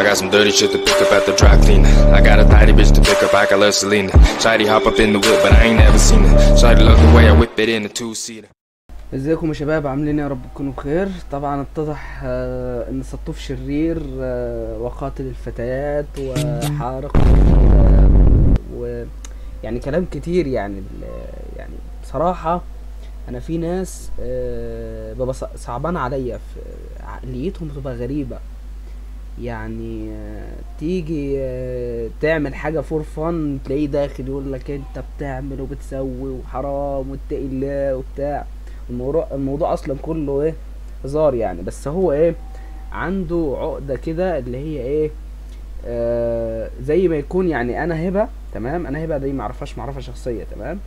I got some dirty shit to pick up at the dry cleaner. I got a tidy bitch to pick up, I got love Selena. Shady hop up in the whip, but I ain't never seen her. Shady love the way I whip it in a two seater. ازيكم يا شباب عاملين إيه يا رب تكونوا بخير طبعا اتضح آه، ان سطوف شرير آه، وقاتل الفتيات وحارق و يعني كلام كتير يعني يعني بصراحة أنا في ناس آه، ببقى صعبان عليا في عقليتهم بتبقى غريبة يعني تيجي تعمل حاجة فور فن تلاقيه داخل يقول لك أنت بتعمل وبتسوي وحرام واتقي الله وبتاع. الموضوع الموضوع أصلا كله إيه؟ هزار يعني. بس هو إيه؟ عنده عقدة كده اللي هي إيه؟ آه زي ما يكون يعني أنا هبة تمام؟ أنا هبة دي معرفهاش معرفة شخصية تمام؟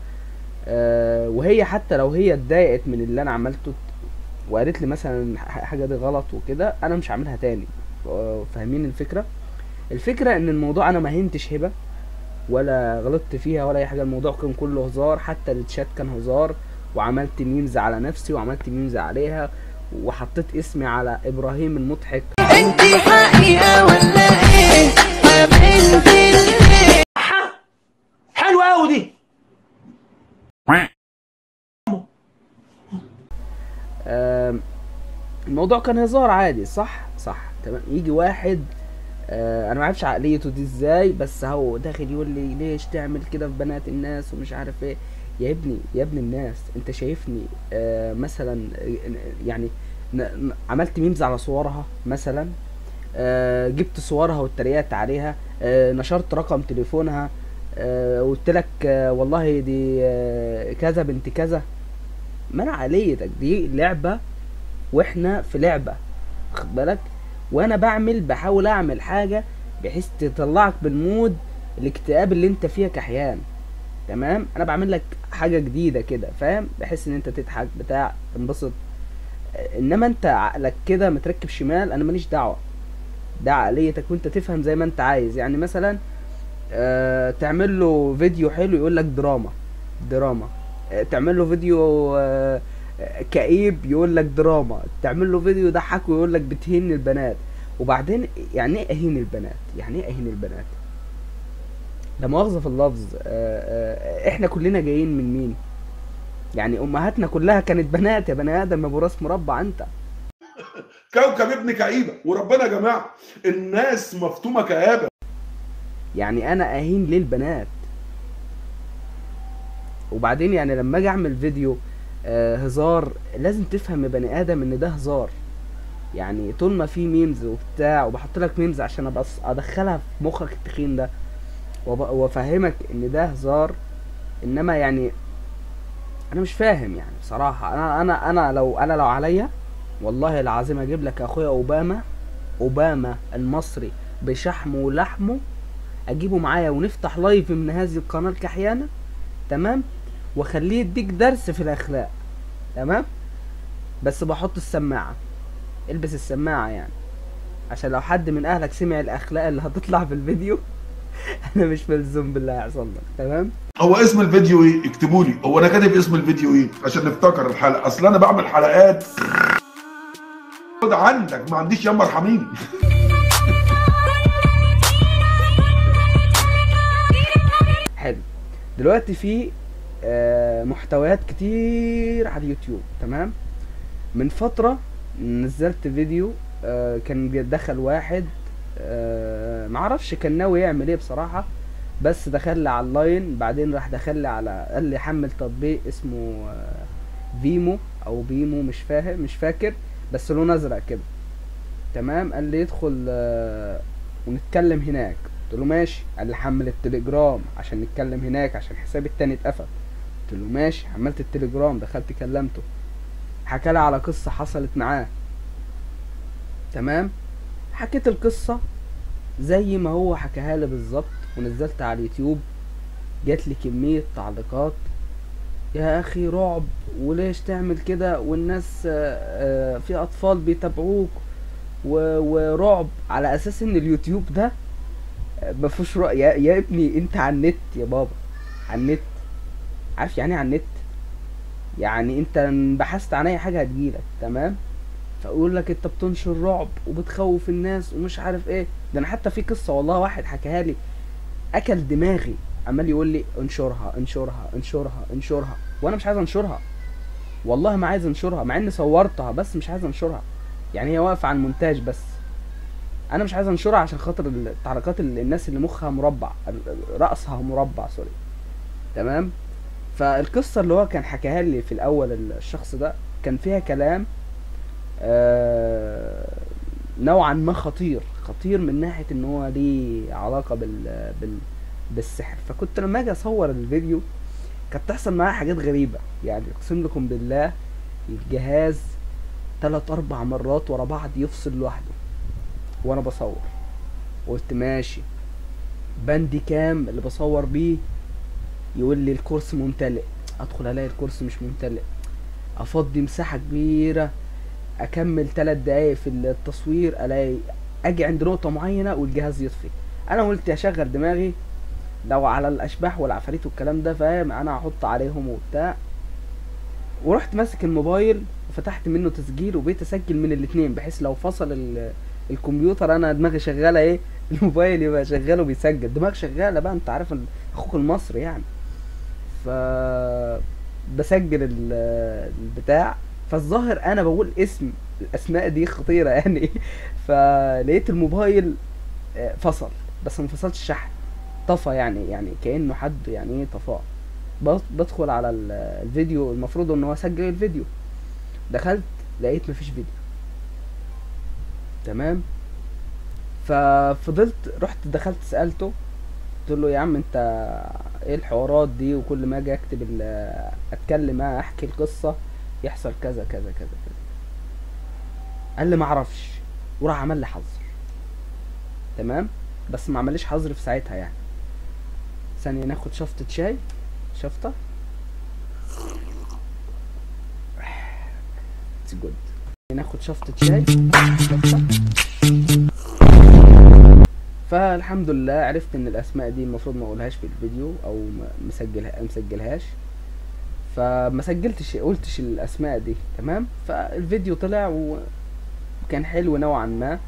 آه وهي حتى لو هي اتضايقت من اللي أنا عملته وقالت لي مثلا حاجة دي غلط وكده أنا مش هعملها تاني. فاهمين الفكرة؟ الفكرة إن الموضوع أنا ما هنتش هبة ولا غلطت فيها ولا أي حاجة. الموضوع كان كله هزار حتى الشات كان هزار وعملت memes على نفسي وعملت memes عليها وحطيت اسمي على إبراهيم المضحك. انتي حقيقة ولا إيه؟ الليل حلوة قوي دي. الموضوع كان هزار عادي صح؟ تمام؟ يجي واحد آه أنا ما عارفش عقليته دي إزاي بس هو داخل يقول لي ليش تعمل كده في بنات الناس ومش عارف إيه؟ يا ابني يا ابن الناس أنت شايفني آه مثلا يعني عملت ميمز على صورها مثلا آه جبت صورها واتريقت عليها آه نشرت رقم تليفونها آه قلت لك آه والله دي آه كذا بنت كذا. ما أنا عقليتك دي لعبة وإحنا في لعبة واخد بالك؟ وأنا بعمل بحاول أعمل حاجة بحيث تطلعك بالمود الاكتئاب اللي أنت فيها كحيان. تمام؟ أنا بعمل لك حاجة جديدة كده فاهم؟ بحيث إن أنت تضحك بتاع تنبسط. إنما أنت عقلك كده متركب شمال أنا ماليش دعوة. ده عقليتك وأنت تفهم زي ما أنت عايز. يعني مثلا آه تعمل له فيديو حلو يقول لك دراما. دراما. آه، تعمل له فيديو آه، كئيب يقول لك دراما تعمل له فيديو يضحك ويقول لك بتهين البنات. وبعدين يعني إيه أهين البنات؟ يعني إيه أهين البنات؟ ده مؤاخذة في اللفظ. آه، آه، إحنا كلنا جايين من مين؟ يعني أمهاتنا كلها كانت بنات يا بني آدم أبو راس مربع أنت. كوكب ابن كئيبه وربنا يا جماعة الناس مفتومة كآبة. يعني أنا أهين ليه البنات وبعدين يعني لما أجي أعمل فيديو هزار. لازم تفهم يا بني آدم إن ده هزار. يعني طول ما في memes وبتاع وبحط لك memes عشان أبقى أص- أدخلها في مخك التخين ده وأفهمك إن ده هزار. إنما يعني أنا مش فاهم يعني بصراحة. أنا أنا أنا لو أنا لو عليا والله العظيم أجيب لك أخويا أوباما أوباما المصري بشحمه ولحمه أجيبه معايا ونفتح لايف من هذه القناة الكحيانه تمام؟ واخليه يديك درس في الأخلاق. تمام؟ بس بحط السماعة. البس السماعة يعني. عشان لو حد من أهلك سمع الأخلاق اللي هتطلع في الفيديو أنا مش ملزوم بالله هيحصل لك. تمام؟ هو اسم الفيديو إيه؟ اكتبوا لي. هو أنا كاتب اسم الفيديو إيه؟ عشان نفتكر الحلقة. أصل أنا بعمل حلقات. خد عندك. ما عنديش ياما ارحميني. حلو. دلوقتي في محتويات كتير على اليوتيوب تمام؟ من فترة نزلت فيديو آه، كان بيدخل واحد آه، معرفش كان ناوي يعمل إيه بصراحة بس دخل لي على ال line بعدين راح دخل لي على قال لي حمل تطبيق اسمه آه، فيمو أو بيمو مش فاهم مش فاكر بس لونه ازرق كده تمام؟ قال لي ادخل آه، ونتكلم هناك قلت له ماشي قال لي حمل التليجرام عشان نتكلم هناك عشان حسابي التاني اتقفل. قلت له ماشي حملت التليجرام دخلت كلمته حكى لي على قصة حصلت معاه. تمام؟ حكيت القصة زي ما هو حكاها لي بالظبط ونزلت على اليوتيوب جات لي كمية تعليقات. يا أخي رعب وليش تعمل كده؟ والناس آه، آه، في أطفال بيتابعوك ورعب. على أساس إن اليوتيوب ده ما فيهوش رأي. يا ابني أنت على النت يا بابا على النت. عارف يعني إيه على النت؟ يعني أنت بحثت عن أي حاجة هتجيلك تمام؟ فيقول لك أنت بتنشر رعب وبتخوف الناس ومش عارف إيه. ده أنا حتى في قصة والله واحد حكاها لي. أكل دماغي عمال يقول لي انشرها انشرها انشرها انشرها. وأنا مش عايز أنشرها. والله ما عايز أنشرها مع إني صورتها بس مش عايز أنشرها. يعني هي واقفة على المونتاج بس. أنا مش عايز أنشرها عشان خاطر التعليقات ال- الناس اللي مخها مربع رأسها مربع سوري. تمام؟ فالقصة اللي هو كان حكاها لي في الأول الشخص ده كان فيها كلام آه نوعا ما خطير خطير من ناحية إن هو ليه علاقة بال, بال بالسحر. فكنت لما أجي أصور الفيديو كانت تحصل معايا حاجات غريبة. يعني أقسم لكم بالله الجهاز تلات أربع مرات ورا بعض يفصل لوحده وأنا بصور. قلت ماشي. بندي كام اللي بصور بيه؟ يقول لي الكورس ممتلئ. أدخل ألاقي الكورس مش ممتلئ. أفضي مساحة كبيرة أكمل ثلاث دقايق في التصوير ألاقي أجي عند نقطة معينة والجهاز يطفي. أنا قلت اشغل دماغي لو على الأشباح والعفاريت والكلام ده فاهم؟ أنا هحط عليهم وبتاع. ورحت ماسك الموبايل وفتحت منه تسجيل وبقيت أسجل من الاتنين بحيث لو فصل ال- الكمبيوتر أنا دماغي شغالة إيه؟ الموبايل يبقى شغال وبيسجل. دماغ شغالة بقى أنت عارف أخوك المصري يعني. ف بسجل ال- البتاع. فالظاهر أنا بقول اسم الأسماء دي خطيرة يعني. فلقيت الموبايل آه، فصل بس ما فصلش شحن. طفى يعني يعني كأنه حد يعني إيه طفاه بدخل على ال- الفيديو المفروض إن هو سجل الفيديو. دخلت لقيت مفيش فيديو. تمام؟ ففضلت رحت دخلت سألته. قلت له يا عم أنت إيه الحوارات دي وكل ما أجي اكتب اتكلم آه احكي القصة يحصل كذا كذا كذا كذا. قال لي ما أعرفش وراح عمل لي حظر. تمام؟ بس ما عمليش حظر في ساعتها يعني. ثانية ناخد شفطة شاي. شفطة؟ it's good ناخد شفطة شاي. شفطة. فالحمد لله عرفت إن الأسماء دي المفروض ما أقولهاش في الفيديو أو مسجلها مسجلهاش. فما سجلتش قلتش الأسماء دي تمام؟ فالفيديو طلع وكان حلو نوعا ما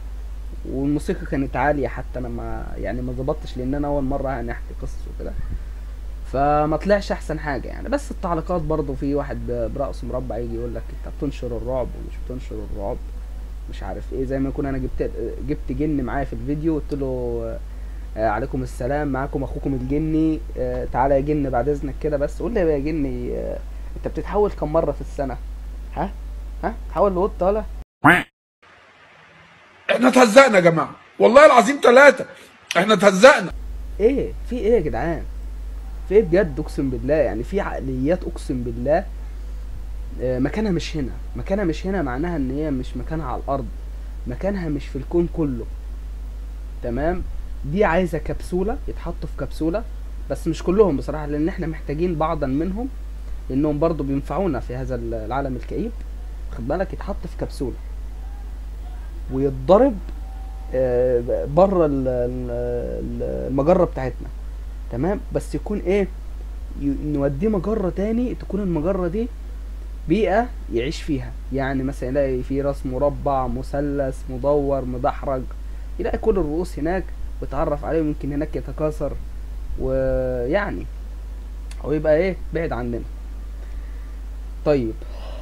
والموسيقى كانت عالية حتى أنا ما يعني ما ظبطتش لأن أنا أول مرة يعني أحكي قصص وكده. فما طلعش أحسن حاجة يعني. بس التعليقات برضو في واحد برأس مربع يجي يقول لك أنت بتنشر الرعب ومش بتنشر الرعب. مش عارف إيه زي ما يكون أنا جبت جبت جن معايا في الفيديو قلت له آه، عليكم السلام معاكم اخوكم الجني آه، تعالى يا جن بعد اذنك كده بس. قول لي يا جني آه، انت بتتحول كم مرة في السنة؟ ها؟ ها؟ تحول لقط ولا؟ إحنا اتهزقنا يا جماعة. والله العظيم ثلاثة. إحنا اتهزقنا. إيه؟ في إيه يا جدعان؟ في إيه بجد؟ اقسم بالله يعني في عقليات اقسم بالله آه، مكانها مش هنا. مكانها مش هنا معناها إن هي مش مكانها على الأرض. مكانها مش في الكون كله. تمام؟ دي عايزة كبسولة يتحطوا في كبسولة بس مش كلهم بصراحة لأن إحنا محتاجين بعضا منهم لأنهم برضو بينفعونا في هذا العالم الكئيب. خد بالك؟ يتحط في كبسولة. ويتضرب آه، بره ال- ال- ال- المجرة بتاعتنا. تمام؟ بس يكون إيه؟ نوديه مجرة تاني تكون المجرة دي بيئة يعيش فيها. يعني مثلا يلاقي في راس مربع مثلث مدور مدحرج. يلاقي كل الرؤوس هناك ويتعرف عليهم يمكن هناك يتكاثر. ويعني هو يبقى إيه؟ بعد عننا. طيب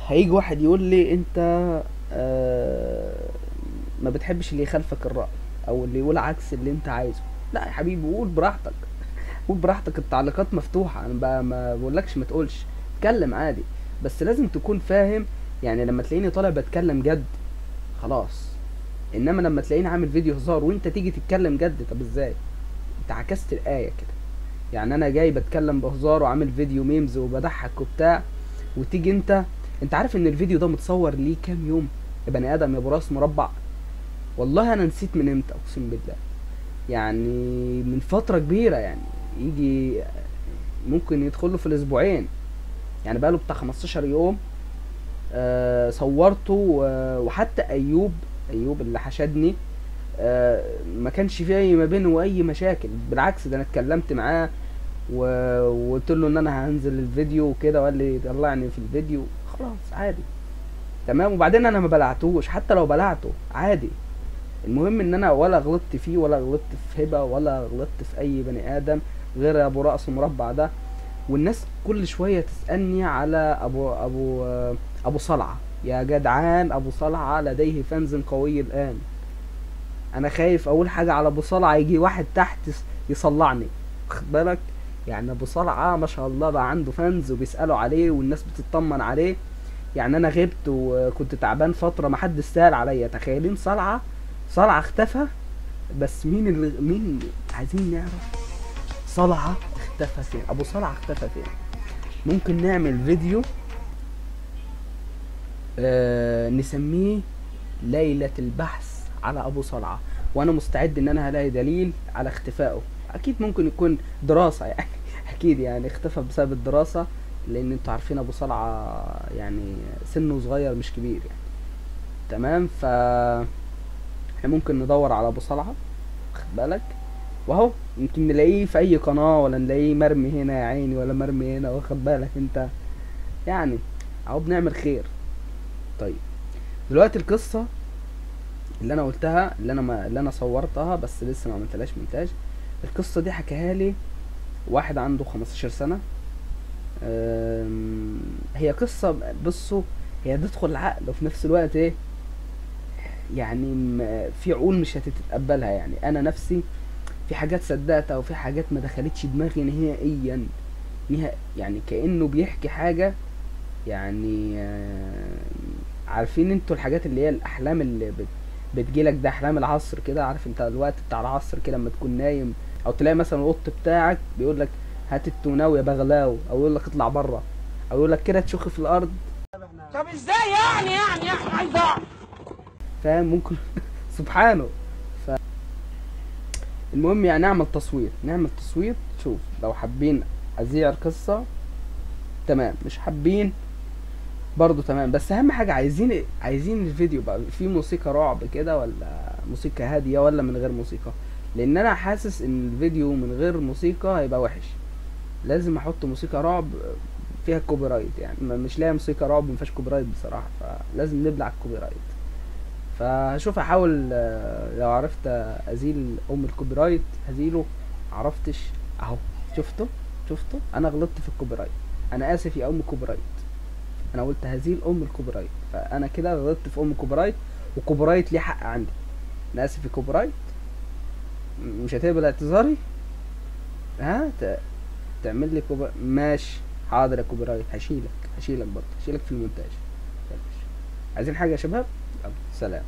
هيجي واحد يقول لي أنت آه ما بتحبش اللي يخالفك الرأي أو اللي يقول عكس اللي أنت عايزه. لا يا حبيبي قول براحتك. قول براحتك التعليقات مفتوحة. أنا ما بقولكش ما تقولش. اتكلم عادي. بس لازم تكون فاهم يعني لما تلاقيني طالع بتكلم جد خلاص. إنما لما تلاقيني عامل فيديو هزار وأنت تيجي تتكلم جد طب إزاي؟ أنت عكست الآية كده. يعني أنا جاي بتكلم بهزار وعامل فيديو ميمز وبضحك وبتاع وتيجي أنت أنت عارف إن الفيديو ده متصور ليه كام يوم؟ يا بني آدم يا أبو راس مربع. والله أنا نسيت من إمتى أقسم بالله. يعني من فترة كبيرة يعني يجي ممكن يدخل له في الأسبوعين. يعني بقاله بتاع 15 يوم آه صورته و- وحتى أيوب أيوب اللي حشدني آه ما كانش فيه ما بينه أي مشاكل. بالعكس ده أنا اتكلمت معاه وقلت له إن أنا هنزل الفيديو وكده وقال لي طلعني في الفيديو. خلاص عادي. تمام؟ وبعدين أنا ما بلعتوش حتى لو بلعته عادي. المهم إن أنا ولا غلطت فيه ولا غلطت في هبة ولا غلطت في أي بني آدم غير أبو رأس مربع ده. والناس كل شوية تسألني على أبو أبو أبو صلعة. يا جدعان أبو صلعة لديه فانز قوي الآن. أنا خايف أقول حاجة على أبو صلعة يجي واحد تحت يصلعني. واخد بالك؟ يعني أبو صلعة ما شاء الله بقى عنده فانز وبيسألوا عليه والناس بتطمن عليه. يعني أنا غبت وكنت تعبان فترة ما حد سأل عليا. تخيلين صلعة؟ صلعة اختفى؟ بس مين اللي مين عايزين نعرف؟ صلعة؟ اختفى فين؟ أبو صلعه اختفى فين؟ ممكن نعمل فيديو آه نسميه ليلة البحث على أبو صلعة وأنا مستعد إن أنا هلاقي دليل على اختفائه. أكيد ممكن يكون دراسة يعني. أكيد يعني اختفى بسبب الدراسة لأن أنتوا عارفين أبو صلعة يعني سنه صغير مش كبير يعني. تمام؟ ف إحنا ممكن ندور على أبو صلعة واخد بالك؟ واهو يمكن نلاقيه في أي قناة ولا نلاقيه مرمي هنا يا عيني ولا مرمي هنا واخد بالك أنت؟ يعني أهو بنعمل خير. طيب دلوقتي القصة اللي أنا قلتها اللي أنا ما اللي أنا صورتها بس لسه ما عملتلهاش مونتاج. القصة دي حكاها لي واحد عنده 15 سنة. أم، هي قصة بصوا هي تدخل العقل وفي نفس الوقت إيه يعني في عقول مش هتتقبلها يعني. أنا نفسي في حاجات صدقتها وفي حاجات ما دخلتش دماغي نهائيا. نها يعني كأنه بيحكي حاجة يعني آه، عارفين أنتوا الحاجات اللي هي الأحلام اللي بت بتجيلك ده أحلام العصر كده؟ عارف انت الوقت بتاع العصر كده لما تكون نايم أو تلاقي مثلا القط بتاعك بيقول لك هات التوناوي يا بغلاو أو يقول لك اطلع بره أو يقول لك كده تشخ في الأرض. طب إزاي يعني يعني يعني عايز فاهم؟ ممكن سبحانه. المهم يعني نعمل تصويت نعمل تصويت شوف لو حابين اذيع القصة تمام. مش حابين برضو تمام. بس أهم حاجة عايزين؟ عايزين الفيديو بقى فيه موسيقى رعب كده ولا موسيقى هادية ولا من غير موسيقى؟ لأن أنا حاسس إن الفيديو من غير موسيقى هيبقى وحش. لازم أحط موسيقى رعب فيها copyright يعني مش لاقي موسيقى رعب مفيهاش copyright بصراحة فلازم نبلع ال copyright فشوف احاول آه، لو عرفت أزيل أم ال copyright هزيله. عرفتش. أهو. شفته؟ شفته؟ أنا غلطت في ال copyright أنا آسف يا أم copyright أنا قلت هزيل أم ال copyright فأنا كده غلطت في أم ال copyright وال copyright ليه حق عندي. أنا آسف يا copyright مش هتقبل اعتذاري؟ ها. تعمل لي copy ماشي. حاضر يا copyright هشيلك. هشيلك برضه. هشيلك في المونتاج. عايزين حاجة يا شباب؟ سلام.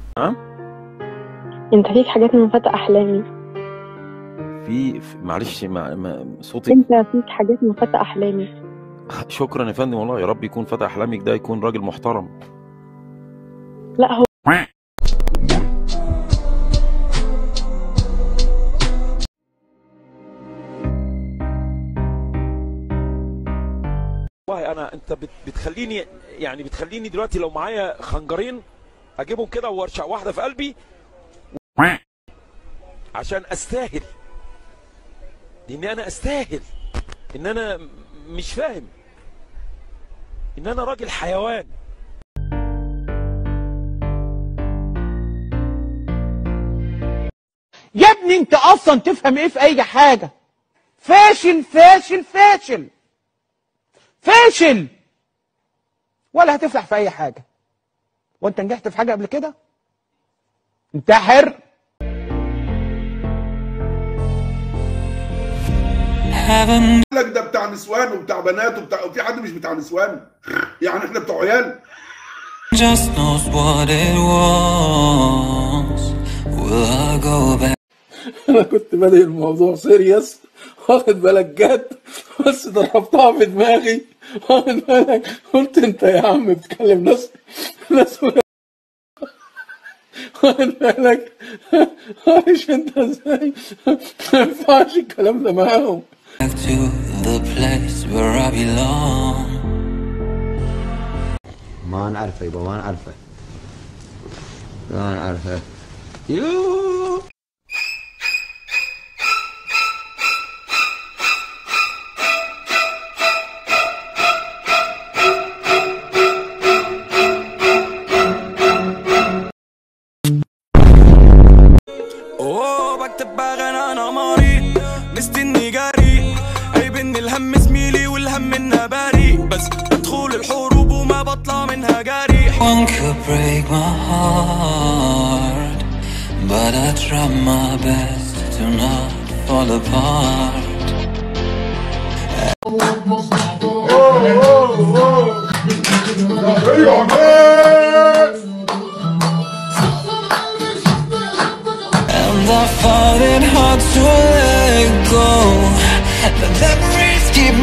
انت فيك حاجات من فتى أحلامي. في معلش ما ما صوتك. انت فيك حاجات من فتى أحلامي. شكرا يا فندم والله يا رب يكون فتح أحلامك ده يكون راجل محترم. لا هو والله أنا أنت بت- بتخليني يعني بتخليني دلوقتي لو معايا خنجرين اجيبهم كده وارشع واحدة في قلبي. عشان أستاهل. لأن أنا أستاهل. إن أنا مش فاهم. إن أنا راجل حيوان. يا ابني أنت أصلا تفهم إيه في أي حاجة؟ فاشل فاشل فاشل. فاشل. ولا هتفلح في أي حاجة. وانت نجحت في حاجة قبل كده انتحر لك ده بتاع نسوان وبتاع بنات وبتاع وفي حد مش بتاع نسوان يعني إحنا بتوع عيال just knows what it wants. Will I go back? أنا كنت بادئ الموضوع سيريس واخد بالك جد؟ بس ضربتها في دماغي واخد بالك؟ قلت أنت يا عم بتكلم ناس ناس واخد بالك؟ عايش أنت إزاي؟ ما ينفعش الكلام ده معاهم. ما نعرفه يبا ما نعرفه ما نعرفه يوه! مستني جري عيب إن الهم زميلي والهم إنها بريء بس بدخل الحروب وما بطلع منها جريح One could break my heart, but I try my best to not fall apart. And